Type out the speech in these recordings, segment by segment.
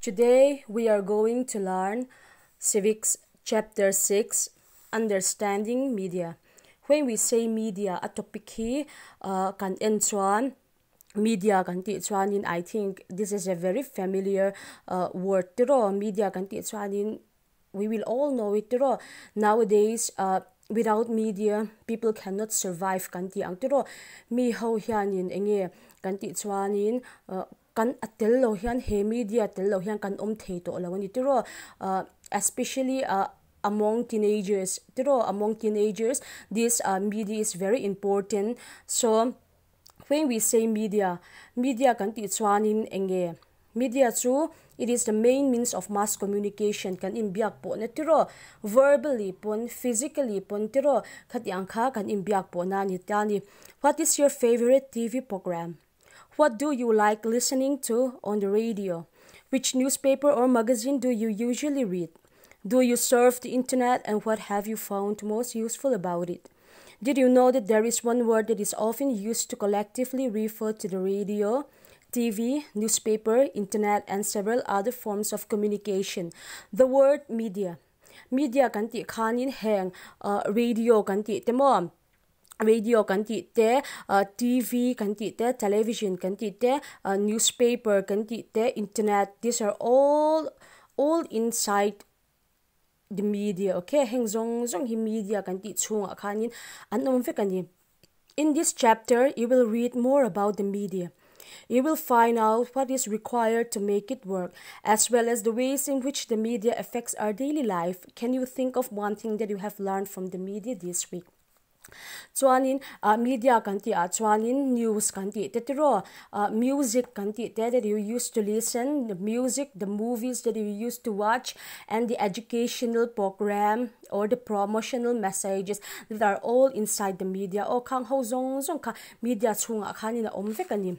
Today we are going to learn Civics Chapter 6 Understanding Media. When we say media, a topic here uh, kan en chuan media kan ti chuan in I think this is a very familiar uh, word tiro media kan ti chuan in we will all know it tiro nowadays uh, without media people cannot survive kan ti ang tiro mi ho hian in enge kan ti chuan kan atel lo hian he media tel lo hian kan om thei to lo ni. Tiro uh, especially uh, among teenagers tiro among teenagers this uh, media is very important. So when we say media media kan ti chuanin enge. Media chu it is the main means of mass communication kan in biak po na. Tiro verbally pon physically pon tiro khatiang kha kan in biak po na ni. Tani what is your favorite tv program what do you like listening to on the radio? Which newspaper or magazine do you usually read? Do you surf the internet and what have you found most useful about it? Did you know that there is one word that is often used to collectively refer to the radio, TV, newspaper, internet, and several other forms of communication? The word media. Media kan ti khanin hang uh, radio kan ti temom radio kan ti te uh, tv kan ti te television kan ti te uh, newspaper kan ti te internet these are all all inside the media okay heng zong zong hi media kan ti chunga khanin anom fe kan in this chapter you will read more about the media you will find out what is required to make it work, as well as the ways in which the media affects our daily life. Can you think of one thing that you have learned from the media this week? chuanin uh, media kan ti a chuanin news kan ti te tiro music kan ti te that you used to listen the music the movies that you used to watch and the educational program or the promotional messages that are all inside the media. O khang ho zong zong kha media chunga khanin a omve kanin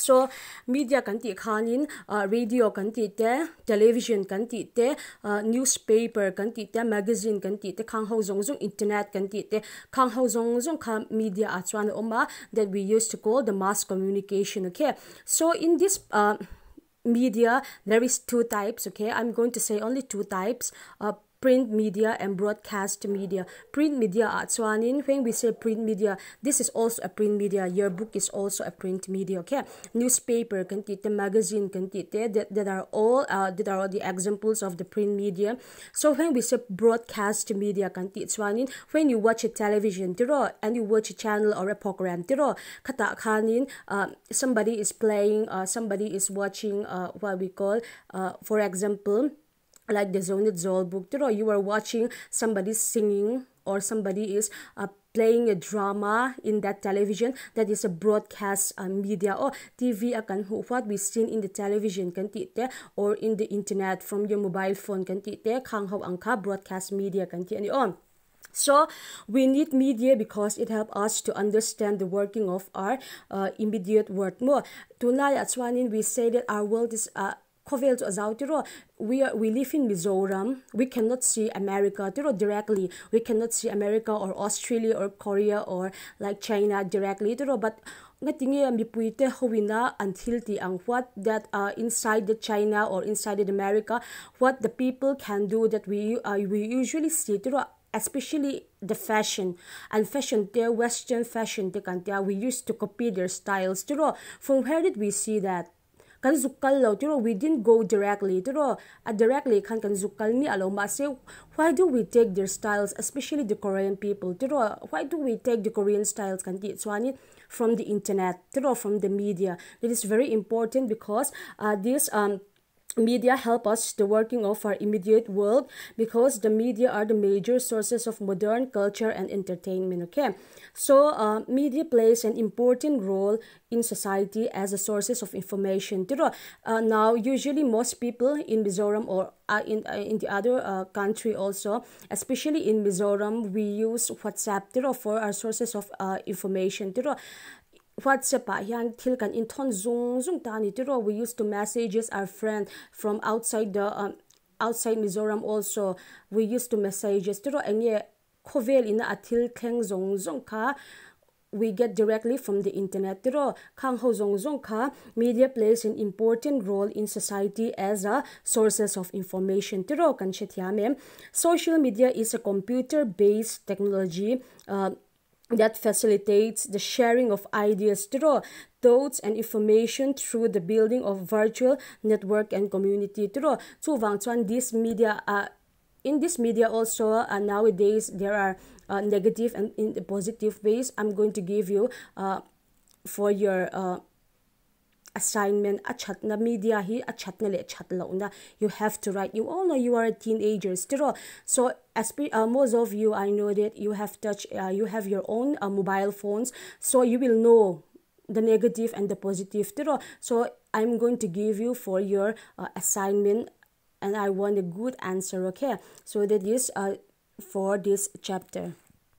so media kan ti khanin uh, radio kan ti te television kan ti te uh, newspaper kan ti te magazine kan ti te khang ho zong zong internet kan ti te khang ho zong zong kha media a chuan oma that we used to call the mass communication okay so in this uh, media there is two types okay i'm going to say only two types uh, print media and broadcast media. Print media at chuanin when we say print media. This is also a print media. Your book is also a print media okay? Newspaper kan ti magazine that, that are all uh, that are all the examples of the print media. So when we say broadcast media when you watch a television tiro and you watch a channel or a program tiro uh, somebody is playing uh, somebody is watching uh, what we call uh, for example like the Zonit Zol book, you are watching somebody singing or somebody is uh, playing a drama in that television that is a broadcast uh, media or TV akan what we seen in the television kan ti or in the internet from your mobile phone kan ti te khang ho angka broadcast media kan ti ani on. So we need media because it helps us to understand the working of our uh, immediate world more. Tunai achwanin we say that our world is uh, kovel to azau tiro we are, we live in Mizoram. We cannot see America tiro directly. We cannot see America or Australia or Korea or like China directly tiro. But ngatinge mi puite howina until the ang what that uh, inside the China or inside the America what the people can do that we uh, we usually see tiro especially the fashion. And fashion their western fashion they can we used to copy their styles tiro. From where did we see that kan zukal lo tiro we didn't go directly tiro a directly kan kan zukal mi alo ma say why do we take their styles especially the korean people tiro why do we take the korean styles kan ti chwani from the internet tiro from the media? It is very important because uh, this um media help us the working of our immediate world because the media are the major sources of modern culture and entertainment okay? So uh, media plays an important role in society as a sources of information uh, now usually most people in mizoram or uh, in uh, in the other uh, country also especially in mizoram we use whatsapp for our sources of uh, information WhatsApp ah hian thil kan in thon zung zung ta ni tiro we used to messages our friend from outside the um, outside Mizoram also. We used to messages. Tiro enge khovel ina athil thleng zong zong kha we get directly from the internet. Tiro khang ho zong zong kha media plays an important role in society as a sources of information. Tiro kan che social media is a computer based technology uh, that facilitates the sharing of ideas through thoughts and information through the building of virtual network and community through so wang this media uh, in this media also uh, nowadays there are uh, negative and in the positive ways. I'm going to give you uh, for your uh, assignment a chatna media hi a chatna le chatla una you have to write. You all know you are a teenager still. So as uh, most of you i know that you have touch uh, you have your own uh, mobile phones. So you will know the negative and the positive so i'm going to give you for your uh, assignment and i want a good answer okay? So that is uh, for this chapter